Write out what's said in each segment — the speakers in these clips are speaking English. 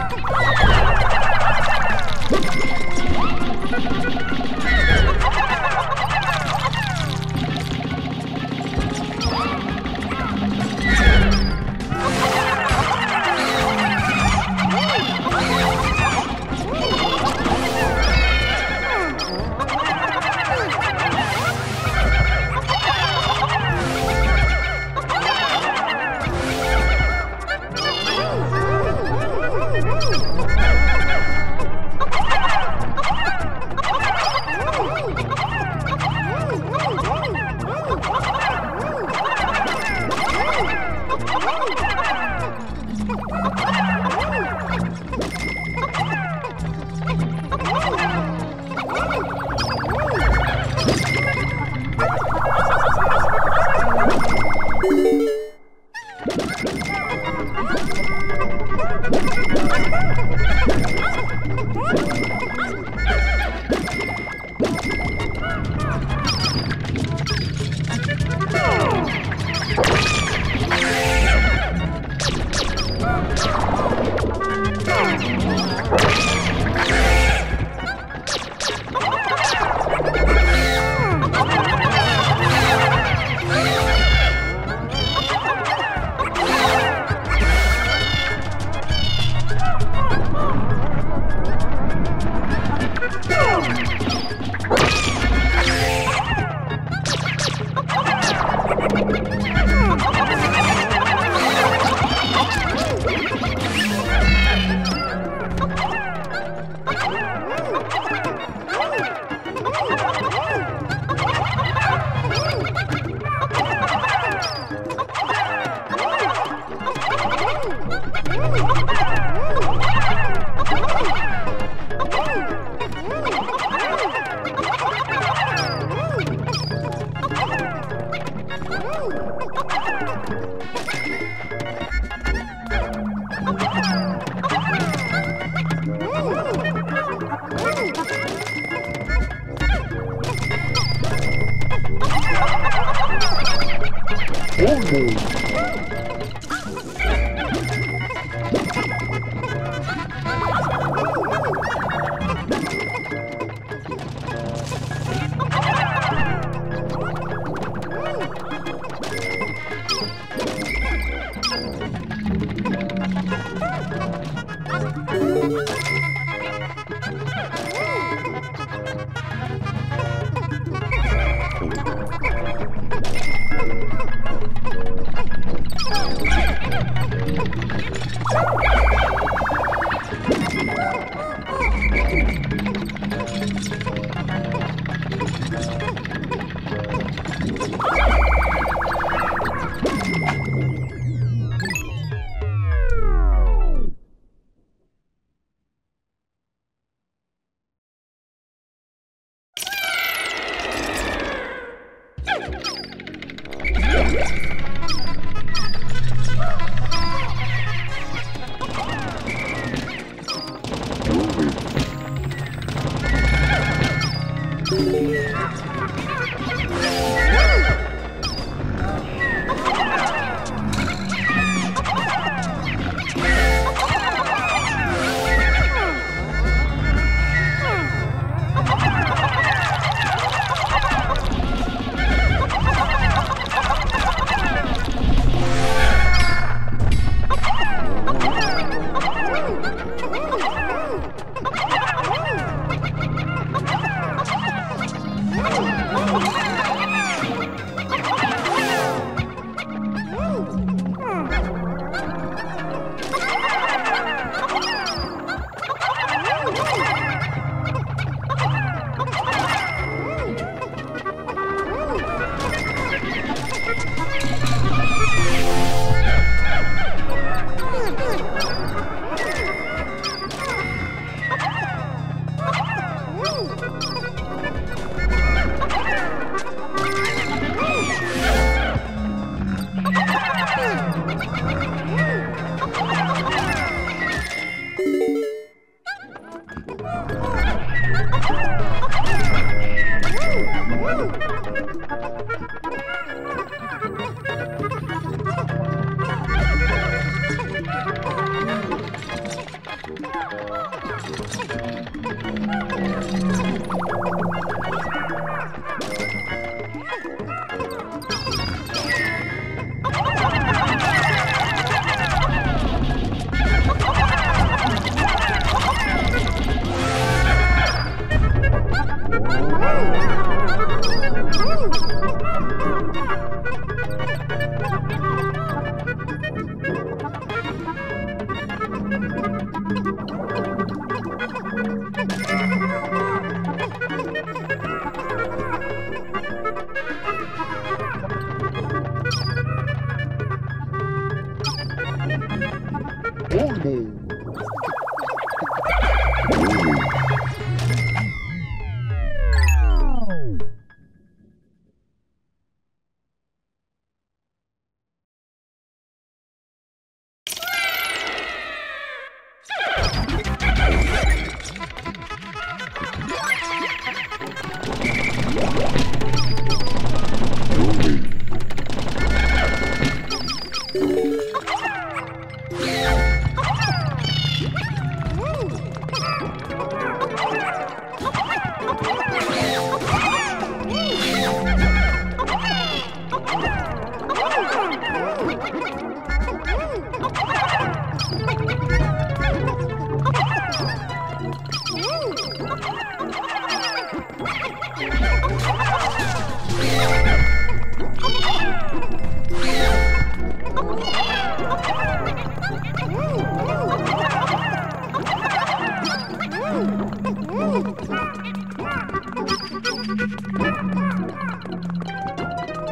Oh,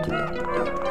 Obrigado.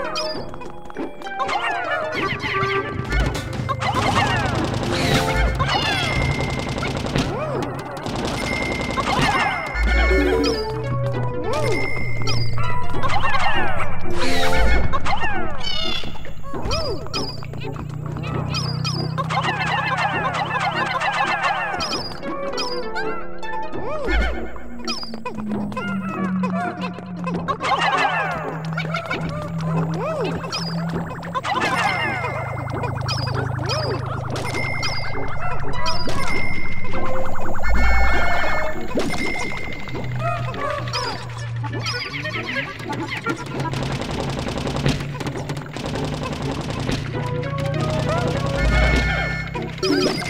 Oh!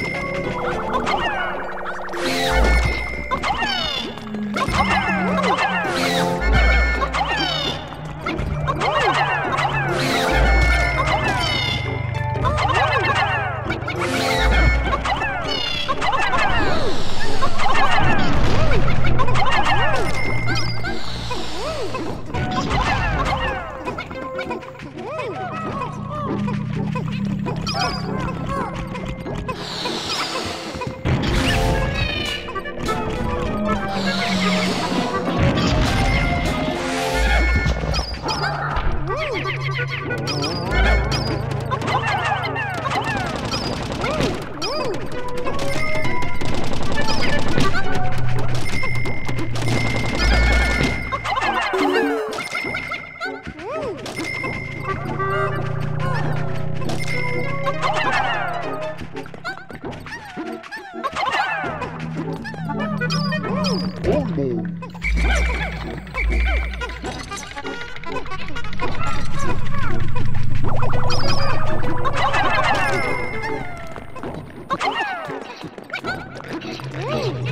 Ha ha ha! Woo!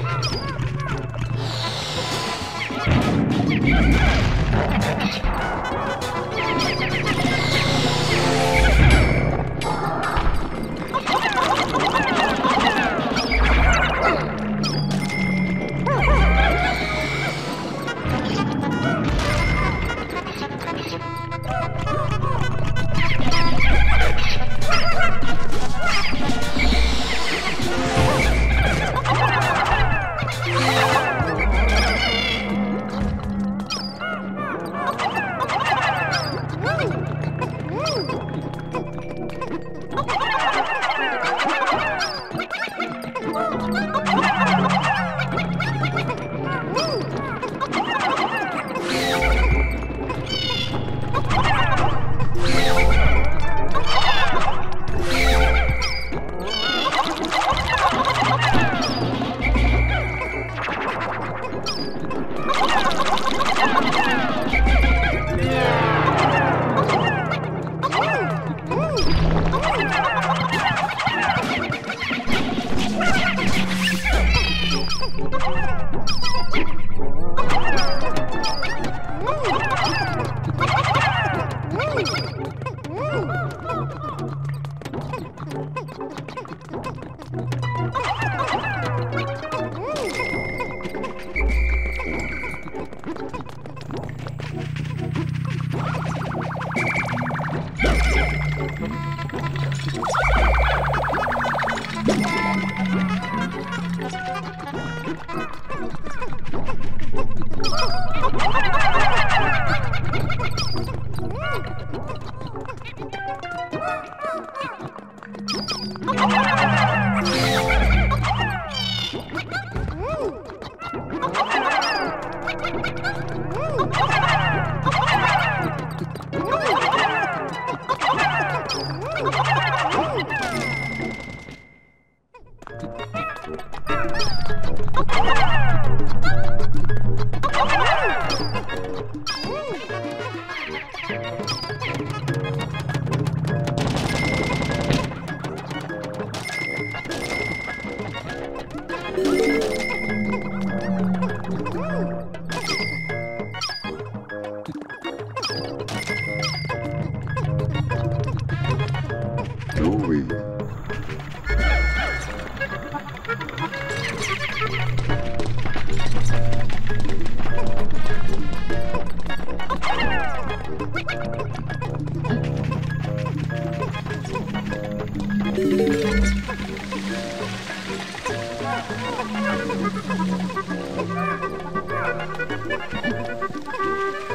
Ha ha ha! Thank you.